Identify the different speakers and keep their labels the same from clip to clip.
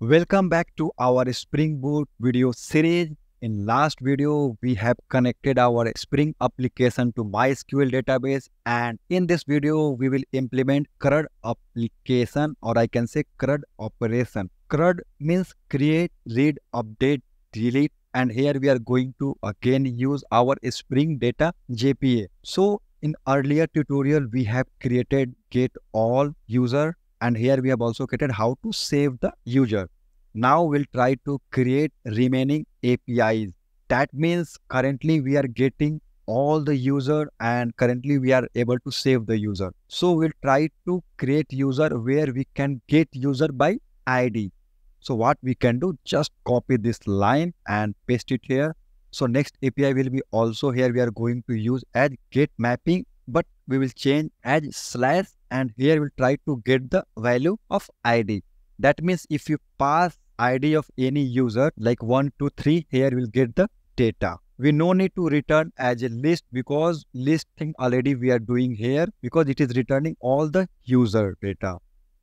Speaker 1: Welcome back to our Spring Boot video series. In last video, we have connected our Spring application to MySQL database and in this video, we will implement CRUD application or I can say CRUD operation. CRUD means create, read, update, delete and here we are going to again use our Spring Data JPA. So in earlier tutorial, we have created get all user and here we have also created how to save the user. Now we'll try to create remaining APIs. That means currently we are getting all the user and currently we are able to save the user. So we'll try to create user where we can get user by ID. So what we can do, just copy this line and paste it here. So next API will be also here. We are going to use as get mapping, but we will change as slash and here we'll try to get the value of ID. That means if you pass ID of any user like 1, 2, 3, here we'll get the data. We no need to return as a list because list thing already we are doing here because it is returning all the user data.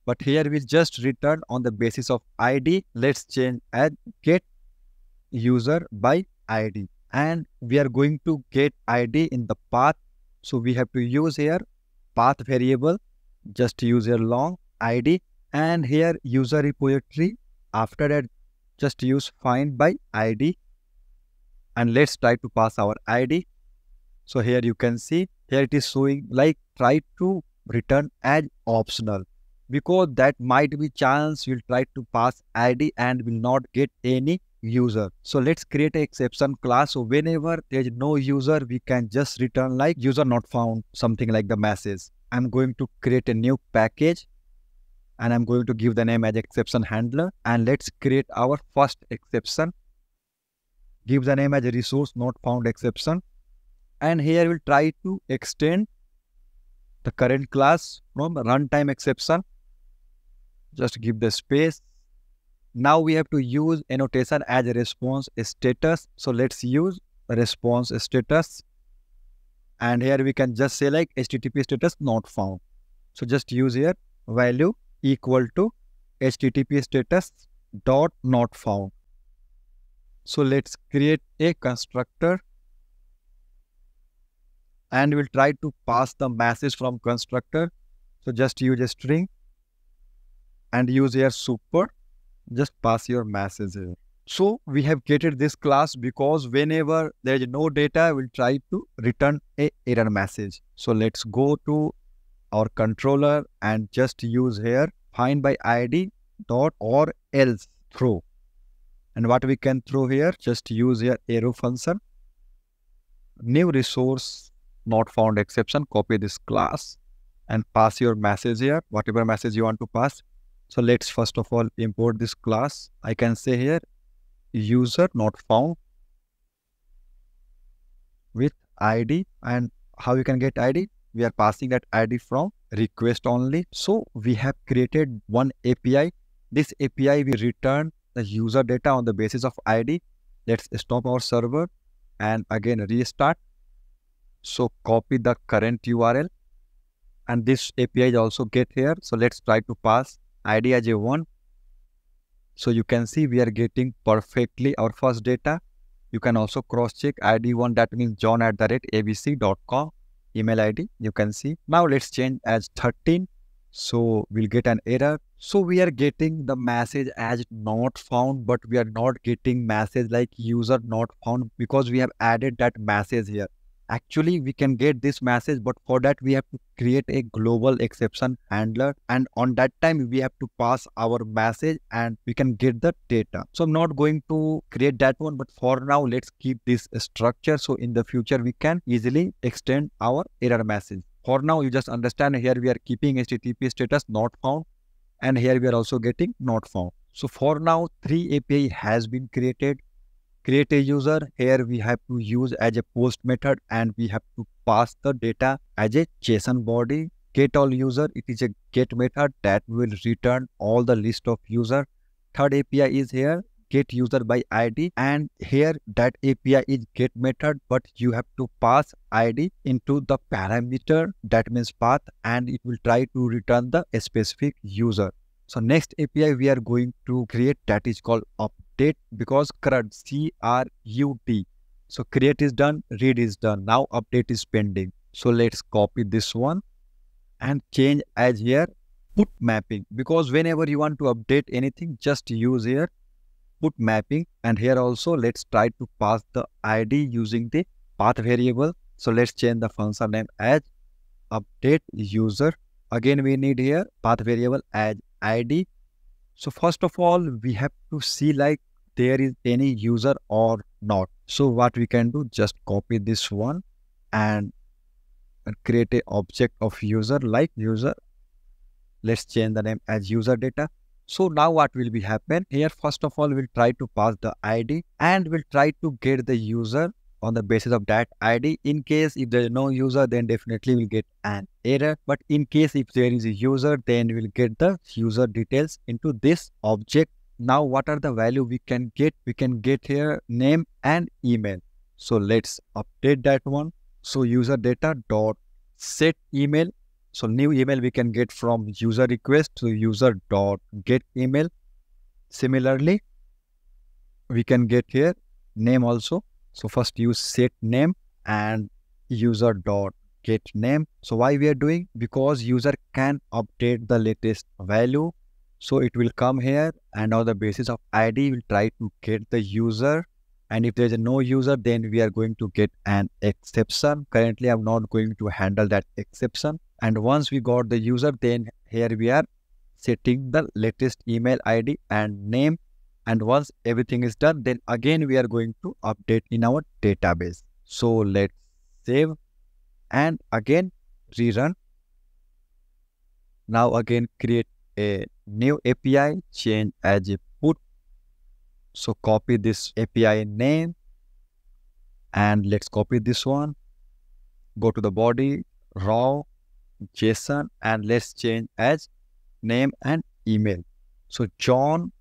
Speaker 1: But here we just return on the basis of ID. Let's change as get user by ID. And we are going to get ID in the path. So we have to use here path variable just use your long id and here user repository. After that just use find by id and let's try to pass our id so here you can see here it is showing like try to return as optional. Because that might be chance you'll try to pass id and will not get any user. So let's create an exception class. So whenever there's no user we can just return like user not found something like the message I'm going to create a new package and I'm going to give the name as exception handler and let's create our first exception. Give the name as resource not found exception and here we'll try to extend the current class from runtime exception. Just give the space. Now we have to use annotation as response status. So let's use response status and here we can just say like http status not found. So just use here value equal to http status dot not found. So let's create a constructor. And we'll try to pass the message from constructor. So just use a string and use here super. Just pass your message here so we have created this class because whenever there is no data, we'll try to return a error message. So let's go to our controller and just use here find by ID dot or else throw. And what we can throw here, just use here arrow function. New resource not found exception, copy this class and pass your message here, whatever message you want to pass. So let's first of all import this class. I can say here user not found with id and how you can get id we are passing that id from request only. So we have created one api this api we return the user data on the basis of id let's stop our server and again restart. So copy the current url and this api is also get here. So let's try to pass id as a one so you can see we are getting perfectly our first data. You can also cross check ID1 that means john at the rate abc.com email ID. You can see. Now let's change as 13. So we'll get an error. So we are getting the message as not found, but we are not getting message like user not found because we have added that message here actually we can get this message but for that we have to create a global exception handler. And on that time we have to pass our message and we can get the data. So i'm not going to create that one but for now let's keep this structure. So in the future we can easily extend our error message. For now you just understand here we are keeping http status not found and here we are also getting not found. So for now three api has been created create a user. Here we have to use as a post method and we have to pass the data as a json body. Get all user. It is a get method that will return all the list of user. Third api is here. Get user by id and here that api is get method but you have to pass id into the parameter. That means path and it will try to return the specific user. So next API we are going to create that is called update because CRUD, C-R-U-D. So create is done, read is done. Now update is pending. So let's copy this one and change as here put mapping because whenever you want to update anything, just use here put mapping and here also let's try to pass the id using the path variable so let's change the function name as update user again we need here path variable as id so first of all we have to see like there is any user or not. So what we can do just copy this one and create a object of user like user. Let's change the name as user data. So now what will be happen? Here first of all we'll try to pass the id and we'll try to get the user on the basis of that id in case if there is no user then definitely we'll get an error. But in case if there is a user then we'll get the user details into this object. Now what are the value we can get? We can get here name and email. So let's update that one. So user data dot set email. So new email we can get from user request to user dot get email. Similarly, we can get here name also. So first use set name and user dot get name. So why we are doing? Because user can update the latest value. So it will come here and on the basis of ID, we'll try to get the user and if there is no user then we are going to get an exception currently i'm not going to handle that exception and once we got the user then here we are setting the latest email id and name and once everything is done then again we are going to update in our database. So let's save and again rerun. Now again create a new api change as a put. So copy this api name and let's copy this one. Go to the body raw JSON and let's change as name and email. So John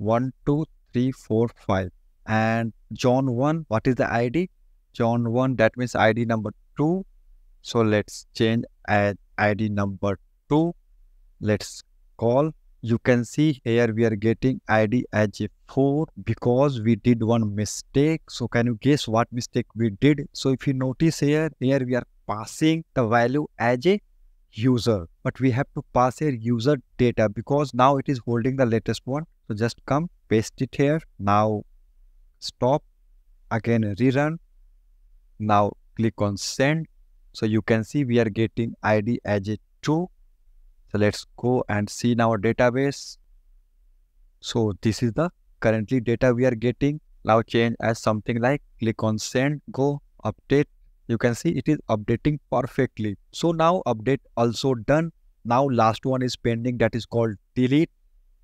Speaker 1: one two three four five and John one. What is the ID? John one. That means ID number two. So let's change ID number two. Let's call. You can see here we are getting ID as a 4 because we did one mistake. So can you guess what mistake we did? So if you notice here, here we are passing the value as a user but we have to pass a user data because now it is holding the latest one. So just come paste it here. Now stop. Again rerun. Now click on send. So you can see we are getting id as a 2 so let's go and see in our database. So this is the currently data we are getting. Now change as something like click on send go update you can see it is updating perfectly. So now update also done. Now last one is pending that is called delete.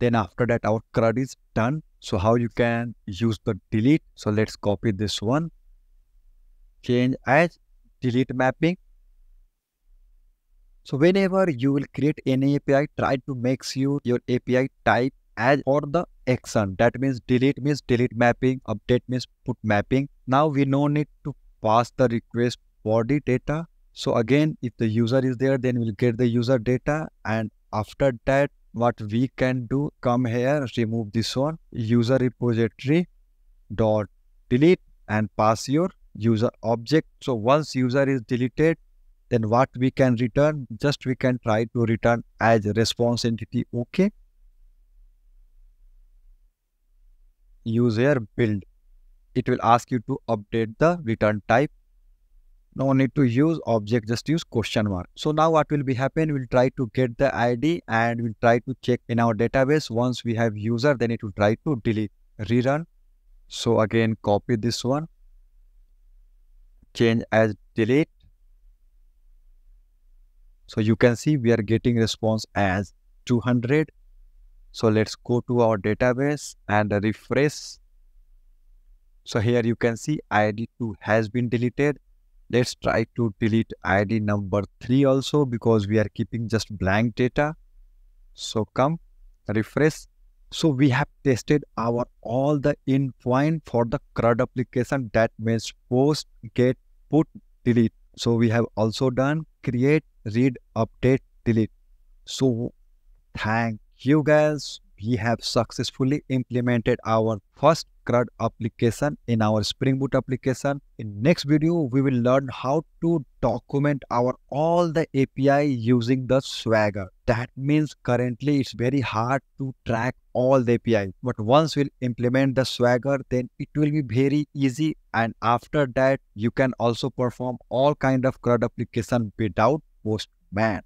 Speaker 1: Then after that our CRUD is done. So how you can use the delete. So let's copy this one. Change as delete mapping. So whenever you will create any API, try to make sure your API type as for the action. That means delete means delete mapping, update means put mapping. Now we no need to pass the request body data. So again, if the user is there, then we'll get the user data. And after that, what we can do, come here, remove this one, user repository dot delete and pass your user object. So once user is deleted, then what we can return, just we can try to return as response entity. Okay. Use here build it will ask you to update the return type. No need to use object just use question mark. So now what will be happen? We'll try to get the id and we'll try to check in our database. Once we have user then it will try to delete rerun. So again copy this one. Change as delete. So you can see we are getting response as 200 so let's go to our database and refresh so here you can see ID2 has been deleted. Let's try to delete ID number 3 also because we are keeping just blank data. So come refresh. So we have tested our all the endpoint for the CRUD application that means post, get, put, delete. So we have also done create, read, update, delete. So thank you guys, we have successfully implemented our first CRUD application in our Spring Boot application. In next video, we will learn how to document our all the API using the Swagger. That means currently it's very hard to track all the API. But once we'll implement the Swagger, then it will be very easy. And after that, you can also perform all kind of CRUD application without Postman.